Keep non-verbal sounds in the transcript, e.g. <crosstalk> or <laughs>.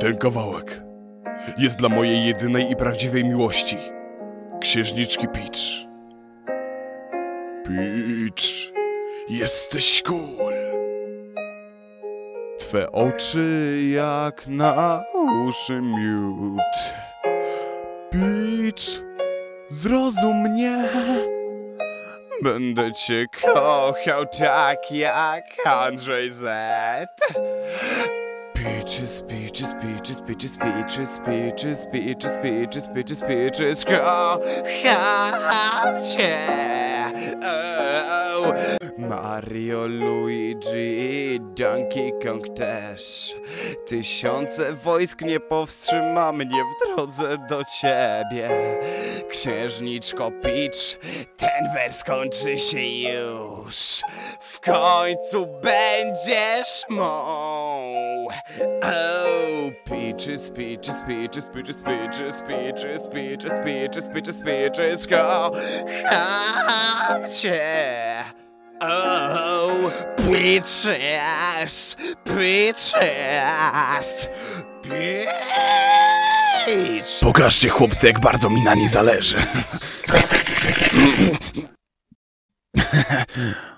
Ten kawałek jest dla mojej jedynej i prawdziwej miłości. Księżniczki Peach. Peach, jesteś cool. Twe oczy jak na uszy miód. Peach, zrozum mnie. Będę cię kochał tak jak Andrzej Z. Peaches, peaches, peaches, peaches, peaches, peaches, peaches, peaches, peaches, peaches, kocham cię. Oh. Mario, Luigi i Donkey Kong też. Tysiące wojsk nie powstrzyma mnie w drodze do ciebie. Księżniczko Peach, ten wers kończy się już. W końcu będziesz mą. Oh, peaches, peaches, peaches, peaches, peaches, peaches, peaches, peaches, peaches, peaches, kocham cię. Oh, peaches, peaches, peach. Pokażcie chłopcy, jak bardzo mi na niej zależy. <laughs>